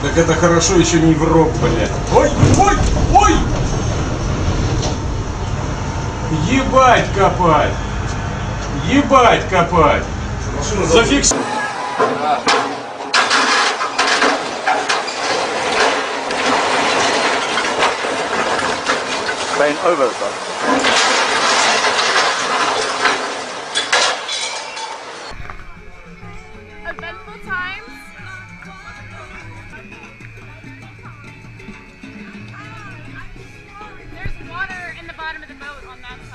Так это хорошо, еще не в рог, блядь. Ой, ой, ой! Ебать копать! Ебать копать! Зафикс... Bent over, sir. On that